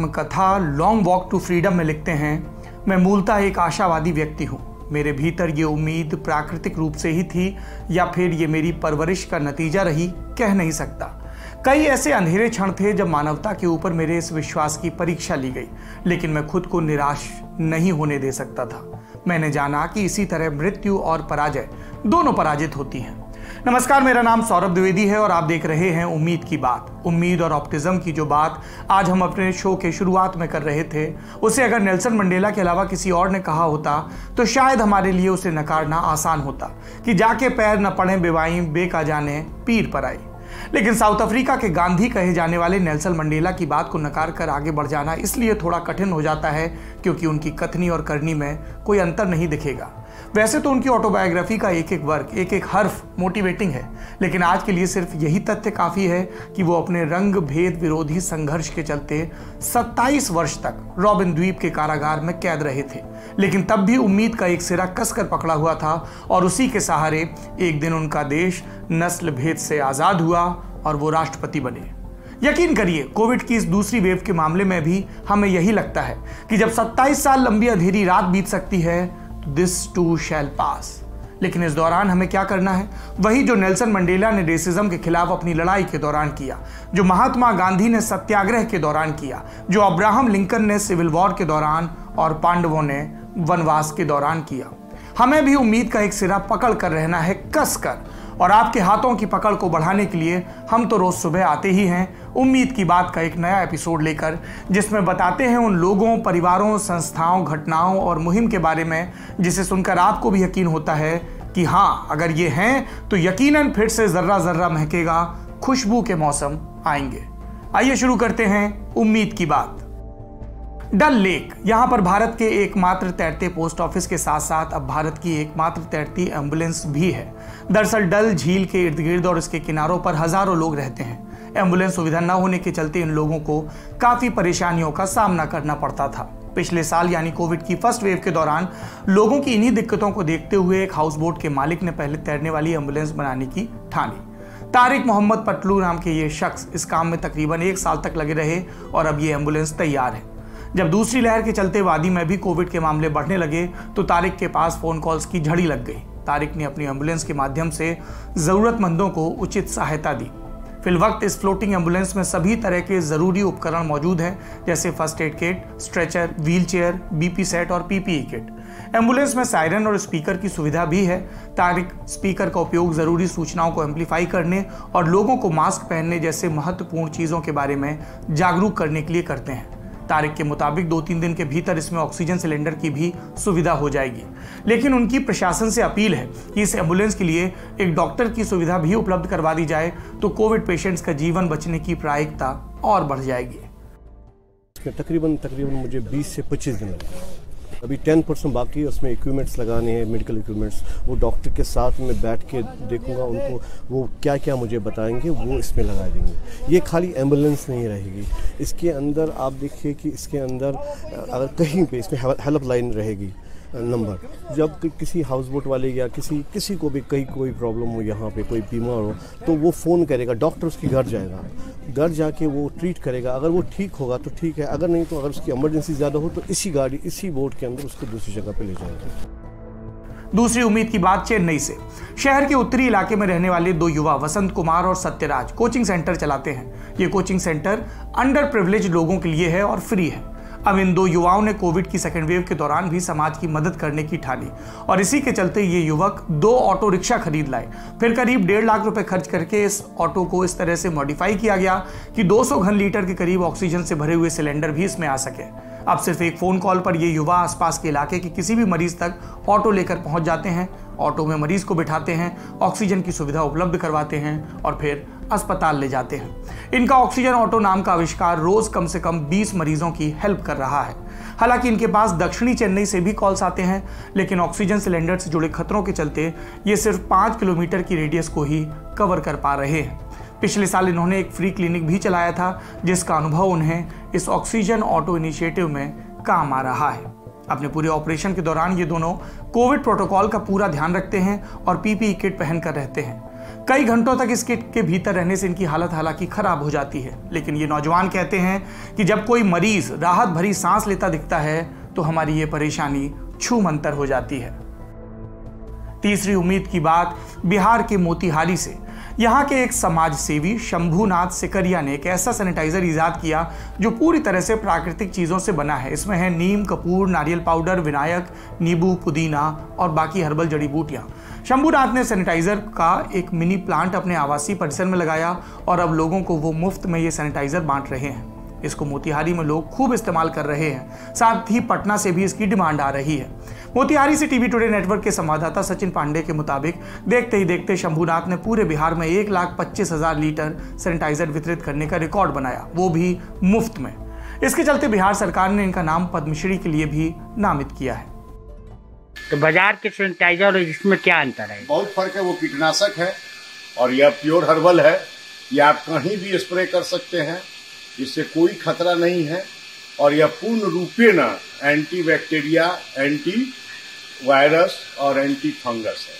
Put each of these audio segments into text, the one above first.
कथा long walk to freedom में लिखते हैं, मैं मूलतः एक आशावादी व्यक्ति हूँ। मेरे भीतर ये उम्मीद प्राकृतिक रूप से ही थी, या फिर ये मेरी परवरिश का नतीजा रही, कह नहीं सकता। कई ऐसे अंधेरे क्षण थे जब मानवता के ऊपर मेरे इस विश्वास की परीक्षा ली गई, लेकिन मैं खुद को निराश नहीं होने दे सकता था। मैंने जाना कि इसी तरह मृत्यु और पराजय दोनों पराजित होती हैं। नमस्कार, मेरा नाम सौरभ द्विवेदी है और आप देख रहे हैं उम्मीद की बात। उम्मीद और ऑप्टिज्म की जो बात आज हम अपने शो के शुरुआत में कर रहे थे, उसे अगर नेल्सन मंडेला के अलावा किसी और ने कहा होता तो शायद हमारे लिए उसे नकारना आसान होता कि जाके पैर न पड़े, बेवाई, बेका जाने, पीर पर आई लेकिन साउथ अफ्रीका के गांधी कहे जाने वाले नेल्सन मंडेला की बात को नकार कर आगे बढ़ जाना इसलिए थोड़ा कठिन हो जाता है क्योंकि उनकी कथनी और करनी में कोई अंतर नहीं दिखेगा। वैसे तो उनकी ऑटोबायोग्राफी का एक एक वर्क एक एक हर्फ मोटिवेटिंग है, लेकिन आज के लिए सिर्फ़ यही तथ्य काफ़ी है कि वो अपने रंग भेद विरोधी संघर्ष के चलते 27 वर्ष तक रॉबिन द्वीप के कारागार में कैद रहे थे। लेकिन तब भी उम्मीद का एक सिरा कसकर पकड़ा हुआ था और उसी के सहारे एक दिन उनका देश नस्ल भेद से आज़ाद हुआ और वो राष्ट्रपति बने। यकीन करिए, कोविड की इस दूसरी वेव के मामले में भी हमें यही लगता है कि जब 27 साल लंबी अंधेरी रात बीत सकती है दिस टू शैल पास लेकिन इस दौरान हमें क्या करना है? वही जो नेल्सन मंडेला ने रेसिज्म के खिलाफ अपनी लड़ाई के दौरान किया, जो महात्मा गांधी ने सत्याग्रह के दौरान किया, जो अब्राहम लिंकन ने सिविल वॉर के दौरान और पांडवों ने वनवास के दौरान किया। हमें भी उम्मीद का एक सिरा पकड़ कर रहना है, कस कर। और आपके हाथों की पकड़ को बढ़ाने के लिए हम तो रोज सुबह आते ही हैं उम्मीद की बात का एक नया एपिसोड लेकर, जिसमें बताते हैं उन लोगों, परिवारों, संस्थाओं, घटनाओं और मुहिम के बारे में, जिसे सुनकर आपको भी यकीन होता है कि हाँ अगर ये हैं तो यकीनन फिर से जर्रा जर्रा महकेगा, खुशबू के मौसम आएँगे। आइए शुरू करते हैं उम्मीद की बात। डल लेक, यहाँ पर भारत के एकमात्र तैरते पोस्ट ऑफ़िस के साथ साथ अब भारत की एकमात्र तैरती एंबुलेंस भी है। दरअसल डल झील के इर्द गिर्द और इसके किनारों पर हज़ारों लोग रहते हैं। एंबुलेंस सुविधा न होने के चलते इन लोगों को काफ़ी परेशानियों का सामना करना पड़ता था। पिछले साल यानी कोविड की फ़र्स्ट वेव के दौरान लोगों की इन्हीं दिक्कतों को देखते हुए एक हाउस बोट के मालिक ने पहले तैरने वाली एंबुलेंस बनाने की ठानी तारिक मोहम्मद पटलू नाम के ये शख्स इस काम में तकरीबन एक साल तक लगे रहे और अब ये एंबुलेंस तैयार है। जब दूसरी लहर के चलते वादी में भी कोविड के मामले बढ़ने लगे तो तारिक के पास फ़ोन कॉल्स की झड़ी लग गई। तारिक ने अपनी एंबुलेंस के माध्यम से ज़रूरतमंदों को उचित सहायता दी। फिल वक्त इस फ्लोटिंग एंबुलेंस में सभी तरह के ज़रूरी उपकरण मौजूद हैं, जैसे first aid kit stretcher wheel chair BP set और पीपीई किट एंबुलेंस में सायरन और स्पीकर की सुविधा भी है। तारिक स्पीकर का उपयोग ज़रूरी सूचनाओं को एम्पलीफाई करने और लोगों को मास्क पहनने जैसे महत्वपूर्ण चीज़ों के बारे में जागरूक करने के लिए करते हैं। तारीख के मुताबिक दो तीन दिन के भीतर इसमें ऑक्सीजन सिलेंडर की भी सुविधा हो जाएगी। लेकिन उनकी प्रशासन से अपील है कि इस एंबुलेंस के लिए एक डॉक्टर की सुविधा भी उपलब्ध करवा दी जाए तो कोविड पेशेंट्स का जीवन बचने की प्रायिकता और बढ़ जाएगी। तकरीबन तकरीबन मुझे 20 से 25 दिन लगे। अभी टेन परसेंट बाकी है, उसमें इक्विपमेंट्स लगाने हैं मेडिकल इक्विपमेंट्स वो डॉक्टर के साथ में बैठ के देखूँगा उनको, वो क्या क्या मुझे बताएँगे, वो इसमें लगा देंगे। ये खाली एंबुलेंस नहीं रहेगी। इसके अंदर आप देखिए कि इसके अंदर अगर कहीं पे इसमें हेल्प लाइन रहेगी नंबर। जब कि, किसी हाउस बोट वाले या किसी किसी को भी कहीं कोई प्रॉब्लम हो यहाँ पे कोई बीमार हो तो वो फ़ोन करेगा डॉक्टर उसके घर जाएगा। घर जाके वो ट्रीट करेगा अगर वो ठीक होगा तो ठीक है अगर नहीं तो अगर उसकी इमरजेंसी ज़्यादा हो तो इसी गाड़ी इसी बोट के अंदर उसको दूसरी जगह पर ले जाएगा। दूसरी उम्मीद की बात चेन्नई से। शहर के उत्तरी इलाके में रहने वाले दो युवा वसंत कुमार और सत्यराज कोचिंग सेंटर चलाते हैं। ये कोचिंग सेंटर अंडर प्रिविलेज लोगों के लिए है और फ्री है। अब इन दो युवाओं ने कोविड की सेकेंड वेव के दौरान भी समाज की मदद करने की ठानी। और इसी के चलते ये युवक दो ऑटो रिक्शा खरीद लाए। फिर करीब डेढ़ लाख रुपए खर्च करके इस ऑटो को इस तरह से मॉडिफाई किया गया कि 200 घन लीटर के करीब ऑक्सीजन से भरे हुए सिलेंडर भी इसमें आ सके। अब सिर्फ़ एक फ़ोन कॉल पर ये युवा आसपास के इलाके के किसी भी मरीज़ तक ऑटो लेकर पहुँच जाते हैं। ऑटो में मरीज़ को बिठाते हैं, ऑक्सीजन की सुविधा उपलब्ध करवाते हैं और फिर अस्पताल ले जाते हैं। इनका ऑक्सीजन ऑटो नाम का आविष्कार रोज कम से कम 20 मरीजों की हेल्प कर रहा है। हालाँकि इनके पास दक्षिणी चेन्नई से भी कॉल्स आते हैं, लेकिन ऑक्सीजन सिलेंडर से जुड़े खतरों के चलते ये सिर्फ़ पाँच किलोमीटर की रेडियस को ही कवर कर पा रहे हैं। पिछले साल इन्होंने एक फ्री क्लिनिक भी चलाया था, जिसका अनुभव उन्हें इस ऑक्सीजन ऑटो इनिशिएटिव में काम आ रहा है। अपने पूरे ऑपरेशन के दौरान ये दोनों कोविड प्रोटोकॉल का पूरा ध्यान रखते हैं और पीपीई किट पहन कर रहते हैं। कई घंटों तक इस किट के भीतर रहने से इनकी हालत हालाँकि खराब हो जाती है, लेकिन ये नौजवान कहते हैं कि जब कोई मरीज़ राहत भरी सांस लेता दिखता है तो हमारी ये परेशानी छू मंतर हो जाती है। तीसरी उम्मीद की बात बिहार के मोतिहारी से। यहाँ के एक समाज सेवी शंभुनाथ सिकरिया ने एक ऐसा सैनिटाइजर ईजाद किया जो पूरी तरह से प्राकृतिक चीज़ों से बना है। इसमें है नीम, कपूर, नारियल पाउडर, विनायक, नींबू, पुदीना और बाकी हर्बल जड़ी बूटियाँ। शंभुनाथ ने सैनिटाइजर का एक मिनी प्लांट अपने आवासीय परिसर में लगाया और अब लोगों को वो मुफ़्त में ये सैनिटाइजर बांट रहे हैं। इसको मोतिहारी में लोग खूब इस्तेमाल कर रहे हैं। साथ ही पटना से भी इसकी डिमांड आ रही है। मोतिहारी से टीवी टुडे नेटवर्क के संवाददाता सचिन पांडे के मुताबिक देखते ही देखते शंभुनाथ ने पूरे बिहार में एक लाख पच्चीस हज़ार लीटर सैनिटाइजर वितरित करने का रिकॉर्ड बनाया वो भी मुफ़्त में। इसके चलते बिहार सरकार ने इनका नाम पद्मश्री के लिए भी नामित किया है। तो बाज़ार के सैनिटाइजर और इसमें क्या अंतर है? बहुत फ़र्क है वो कीटनाशक है और यह प्योर हर्बल है। ये आप कहीं भी स्प्रे कर सकते हैं। इससे कोई खतरा नहीं है और यह पूर्ण रूपे न एंटी बैक्टीरिया एंटी वायरस और एंटी फंगस है।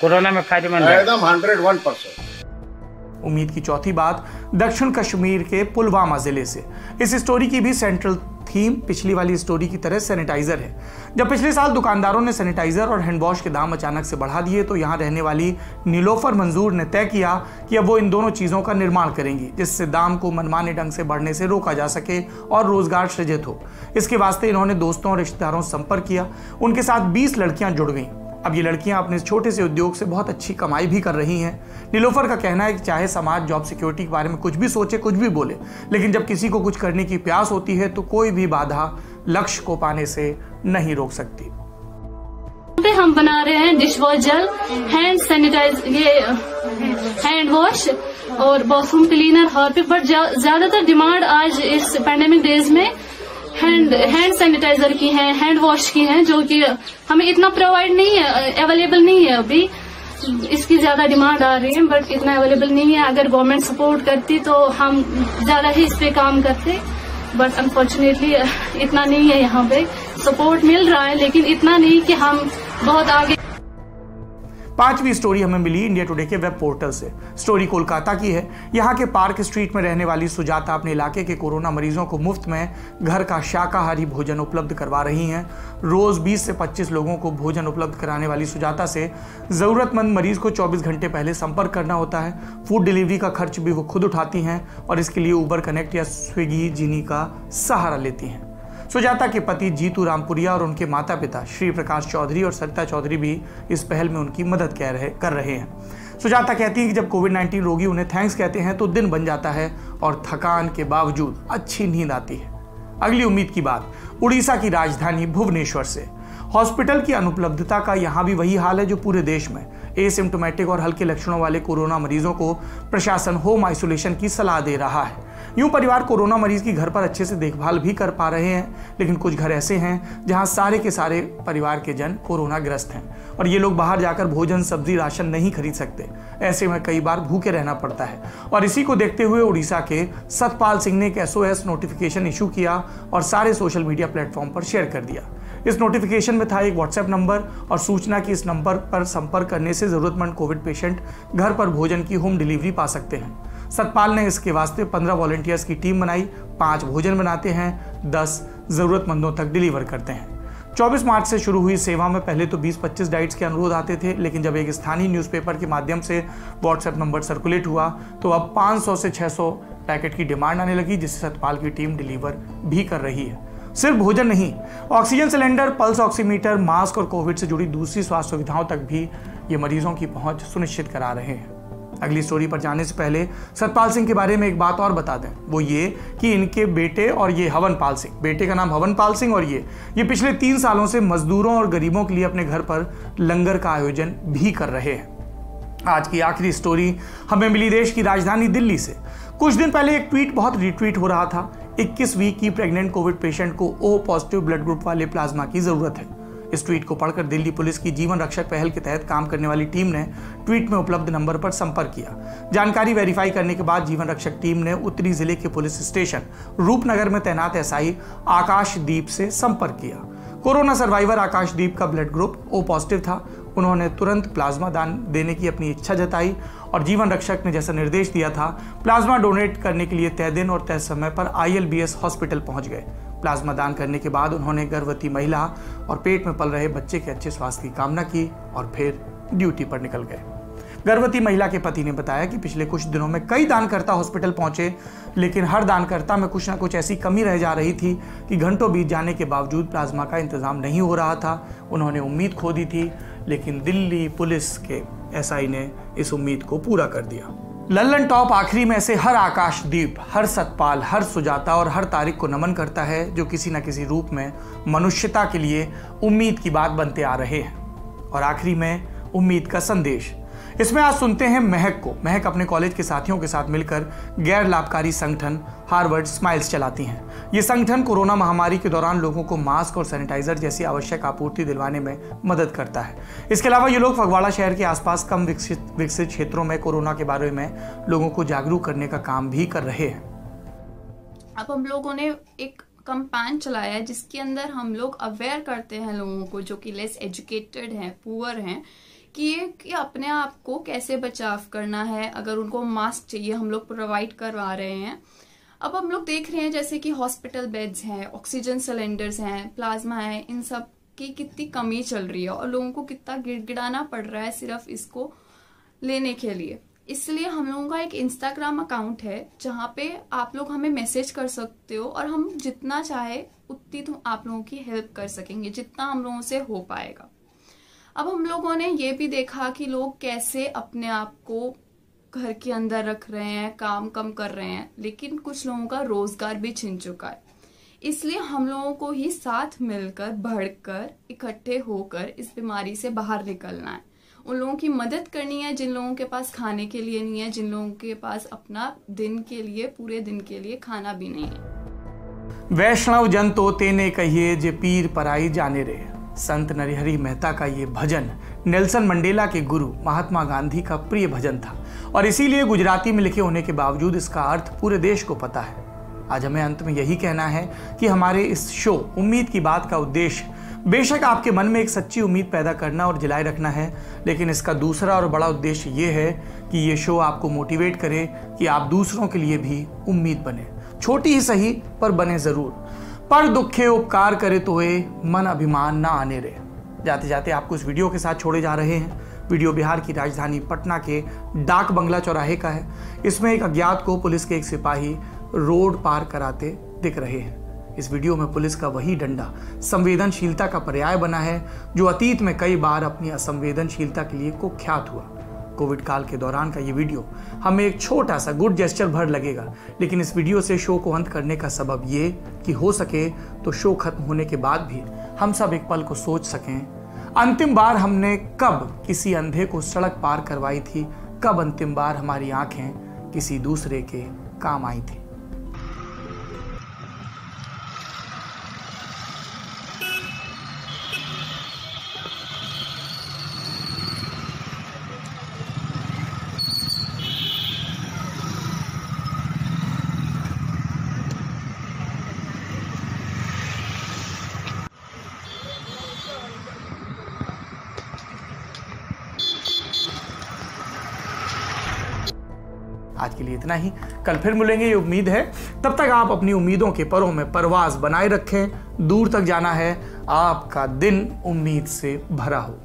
कोरोना में फ़ायदेमंद है। एकदम हंड्रेड वन परसेंट। उम्मीद की चौथी बात दक्षिण कश्मीर के पुलवामा ज़िले से। इस स्टोरी की भी सेंट्रल थीम पिछली वाली स्टोरी की तरह सैनिटाइजर है। जब पिछले साल दुकानदारों ने सैनिटाइजर और हैंडवॉश के दाम अचानक से बढ़ा दिए तो यहाँ रहने वाली नीलोफर मंजूर ने तय किया कि अब वो इन दोनों चीज़ों का निर्माण करेंगी, जिससे दाम को मनमाने ढंग से बढ़ने से रोका जा सके और रोज़गार सृजित हो। इसके वास्ते इन्होंने दोस्तों और रिश्तेदारों से संपर्क किया। उनके साथ बीस लड़कियाँ जुड़ गईं। अब ये लड़कियाँ अपने छोटे से उद्योग से बहुत अच्छी कमाई भी कर रही हैं। नीलोफर का कहना है कि चाहे समाज जॉब सिक्योरिटी के बारे में कुछ भी सोचे, कुछ भी बोले, लेकिन जब किसी को कुछ करने की प्यास होती है तो कोई भी बाधा लक्ष्य को पाने से नहीं रोक सकती। पे हम बना रहे हैं डिश वॉश जल हैंड सैनिटाइज ये हैंड वॉश और बाथरूम क्लीनर हार्पिक बट ज़्यादातर डिमांड आज इस पैंडेमिक डेज़ में हैंड हैंड सैनिटाइजर की है हैंड वॉश की है, जो कि हमें इतना प्रोवाइड नहीं है अवेलेबल नहीं है अभी। इसकी ज़्यादा डिमांड आ रही है बट इतना अवेलेबल नहीं है। अगर गवर्नमेंट सपोर्ट करती तो हम ज़्यादा ही इस पे काम करते। बट अनफॉर्चुनेटली इतना नहीं है यहाँ पे। सपोर्ट मिल रहा है, लेकिन इतना नहीं कि हम बहुत आगे पांचवी स्टोरी हमें मिली इंडिया टुडे के वेब पोर्टल से। स्टोरी कोलकाता की है। यहाँ के पार्क स्ट्रीट में रहने वाली सुजाता अपने इलाके के कोरोना मरीजों को मुफ़्त में घर का शाकाहारी भोजन उपलब्ध करवा रही हैं। रोज 20 से 25 लोगों को भोजन उपलब्ध कराने वाली सुजाता से ज़रूरतमंद मरीज़ को 24 घंटे पहले संपर्क करना होता है। फ़ूड डिलीवरी का खर्च भी वो खुद उठाती हैं और इसके लिए ऊबर कनेक्ट या स्विगी जीनी का सहारा लेती हैं। सुजाता के पति जीतू रामपुरिया और उनके माता पिता श्री प्रकाश चौधरी और सरिता चौधरी भी इस पहल में उनकी मदद कह रहे, कर रहे हैं। सुजाता कहती है कि जब कोविड 19 रोगी उन्हें थैंक्स कहते हैं तो दिन बन जाता है और थकान के बावजूद अच्छी नींद आती है। अगली उम्मीद की बात, उड़ीसा की राजधानी भुवनेश्वर से। हॉस्पिटल की अनुपलब्धता का यहाँ भी वही हाल है जो पूरे देश में। एसिम्टोमेटिक और हल्के लक्षणों वाले कोरोना मरीजों को प्रशासन होम आइसोलेशन की सलाह दे रहा है। यूँ परिवार कोरोना मरीज़ की घर पर अच्छे से देखभाल भी कर पा रहे हैं, लेकिन कुछ घर ऐसे हैं जहाँ सारे के सारे परिवार के जन कोरोना ग्रस्त हैं और ये लोग बाहर जाकर भोजन, सब्ज़ी, राशन नहीं खरीद सकते। ऐसे में कई बार भूखे रहना पड़ता है। और इसी को देखते हुए उड़ीसा के सतपाल सिंह ने एक एसओएस नोटिफिकेशन इशू किया और सारे सोशल मीडिया प्लेटफॉर्म पर शेयर कर दिया। इस नोटिफिकेशन में था एक व्हाट्सएप नंबर और सूचना की इस नंबर पर संपर्क करने से ज़रूरतमंद कोविड पेशेंट घर पर भोजन की होम डिलीवरी पा सकते हैं। सतपाल ने इसके वास्ते पंद्रह वॉलेंटियर्स की टीम बनाई, पाँच भोजन बनाते हैं, दस ज़रूरतमंदों तक डिलीवर करते हैं। 24 मार्च से शुरू हुई सेवा में पहले तो 20-25 डाइट्स के अनुरोध आते थे, लेकिन जब एक स्थानीय न्यूज़पेपर के माध्यम से व्हाट्सएप नंबर सर्कुलेट हुआ तो अब 500 से 600 पैकेट की डिमांड आने लगी, जिससे सतपाल की टीम डिलीवर भी कर रही है। सिर्फ़ भोजन नहीं oxygen cylinder pulse oximeter mask और कोविड से जुड़ी दूसरी स्वास्थ्य सुविधाओं तक भी ये मरीजों की पहुँच सुनिश्चित करा रहे हैं। अगली स्टोरी पर जाने से पहले सतपाल सिंह के बारे में एक बात और बता दें। वो ये कि इनके बेटे और ये हवन पाल सिंह, बेटे का नाम हवन पाल सिंह और ये ये पिछले तीन सालों से मजदूरों और गरीबों के लिए अपने घर पर लंगर का आयोजन भी कर रहे हैं। आज की आखिरी स्टोरी हमें मिली देश की राजधानी दिल्ली से। कुछ दिन पहले एक ट्वीट बहुत रिट्वीट हो रहा था 21 वीक की प्रेग्नेंट कोविड पेशेंट को ओ पॉजिटिव ब्लड ग्रुप वाले प्लाज्मा की ज़रूरत है। इस ट्वीट को पढ़कर दिल्ली पुलिस की जीवन रक्षक पहल के तहत काम करने वाली टीम ने ट्वीट में उपलब्ध नंबर पर संपर्क किया। जानकारी वेरीफाई करने के बाद जीवन रक्षक टीम ने उत्तरी ज़िले के पुलिस स्टेशन रूपनगर में तैनात एसआई आकाशदीप से संपर्क किया। कोरोना सर्वाइवर आकाशदीप का ब्लड ग्रुप ओ पॉजिटिव था। उन्होंने तुरंत प्लाज्मा दान देने की अपनी इच्छा जताई और जीवन रक्षक ने जैसा निर्देश दिया था, प्लाज्मा डोनेट करने के लिए तय दिन और तय समय पर आईएलबीएस हॉस्पिटल पहुँच गए। प्लाज्मा दान करने के बाद उन्होंने गर्भवती महिला और पेट में पल रहे बच्चे के अच्छे स्वास्थ्य की कामना की और फिर ड्यूटी पर निकल गए। गर्भवती महिला के पति ने बताया कि पिछले कुछ दिनों में कई दानकर्ता हॉस्पिटल पहुँचे, लेकिन हर दानकर्ता में कुछ ना कुछ ऐसी कमी रह जा रही थी कि घंटों बीत जाने के बावजूद प्लाज्मा का इंतज़ाम नहीं हो रहा था। उन्होंने उम्मीद खो दी थी, लेकिन दिल्ली पुलिस के एसआई ने इस उम्मीद को पूरा कर दिया। लल्लन टॉप आखिरी में से हर आकाशदीप हर सतपाल, हर सुजाता और हर तारिक को नमन करता है, जो किसी न किसी रूप में मनुष्यता के लिए उम्मीद की बात बनते आ रहे हैं। और आखिरी में उम्मीद का संदेश। इसमें आज सुनते हैं महक को। महक अपने कॉलेज के साथियों के साथ मिलकर गैर लाभकारी संगठन हार्वर्ड स्माइल्स चलाती हैं। ये संगठन कोरोना महामारी के दौरान लोगों को मास्क और सैनिटाइजर जैसी आवश्यक आपूर्ति दिलवाने में मदद करता है। इसके अलावा ये लोग फगवाड़ा शहर के आसपास कम विकसित विकसित क्षेत्रों में कोरोना के बारे में लोगों को जागरूक करने का काम भी कर रहे हैं। अब हम लोगों ने एक कंपेन चलाया है जिसके अंदर हम लोग अवेयर करते हैं लोगों को जो कि लेस एजुकेटेड हैं पुअर हैं। कि ये कि अपने आप को कैसे बचाव करना है, अगर उनको मास्क चाहिए, हम लोग प्रोवाइड करवा रहे हैं। अब हम लोग देख रहे हैं जैसे कि हॉस्पिटल बेड्स हैं ऑक्सीजन सिलेंडर्स हैं प्लाज्मा है, इन सब की कितनी कमी चल रही है और लोगों को कितना गिड़गिड़ाना पड़ रहा है सिर्फ़ इसको लेने के लिए। इसलिए हम लोगों का एक इंस्टाग्राम अकाउंट है, जहाँ पे आप लोग हमें मैसेज कर सकते हो और हम जितना चाहे उतनी तो आप लोगों की हेल्प कर सकेंगे, जितना हम लोगों से हो पाएगा। अब हम लोगों ने ये भी देखा कि लोग कैसे अपने आप को घर के अंदर रख रहे हैं, काम कम कर रहे हैं, लेकिन कुछ लोगों का रोज़गार भी छिन चुका है। इसलिए हम लोगों को ही साथ मिलकर, बढ़कर, इकट्ठे होकर इस बीमारी से बाहर निकलना है। उन लोगों की मदद करनी है जिन लोगों के पास खाने के लिए नहीं है, जिन लोगों के पास अपना दिन के लिए, पूरे दिन के लिए खाना भी नहीं है। वैष्णव जन तो तेने कहिए जे पीर पराई जाने रे। संत नरहरि मेहता का ये भजन नेल्सन मंडेला के गुरु महात्मा गांधी का प्रिय भजन था। और इसीलिए गुजराती में लिखे होने के बावजूद इसका अर्थ पूरे देश को पता है। आज हमें अंत में यही कहना है कि हमारे इस शो, उम्मीद की बात का उद्देश्य, बेशक आपके मन में एक सच्ची उम्मीद पैदा करना और जलाए रखना है, लेकिन इसका दूसरा और बड़ा उद्देश्य ये है कि ये शो आपको मोटिवेट करे कि आप दूसरों के लिए भी उम्मीद बने। छोटी ही सही, पर बने ज़रूर। पर दुखे उपकार करे तो मन अभिमान ना आने रहे। जाते जाते आपको इस वीडियो के साथ छोड़े जा रहे हैं। वीडियो बिहार की राजधानी पटना के डाक बंगला चौराहे का है। इसमें एक अज्ञात को पुलिस के एक सिपाही रोड पार कराते दिख रहे हैं। इस वीडियो में पुलिस का वही डंडा संवेदनशीलता का पर्याय बना है, जो अतीत में कई बार अपनी असंवेदनशीलता के लिए कुख्यात हुआ। कोविड काल के दौरान का ये वीडियो हमें एक छोटा सा गुड जेस्चर भर लगेगा। लेकिन इस वीडियो से शो को अंत करने का सबब ये कि हो सके तो शो खत्म होने के बाद भी हम सब एक पल को सोच सकें। अंतिम बार हमने कब किसी अंधे को सड़क पार करवाई थी? कब अंतिम बार हमारी आँखें किसी दूसरे के काम आई थी? आज के लिए इतना ही। कल फिर मिलेंगे, ये उम्मीद है। तब तक आप अपनी उम्मीदों के परों में परवाज बनाए रखें। दूर तक जाना है। आपका दिन उम्मीद से भरा हो।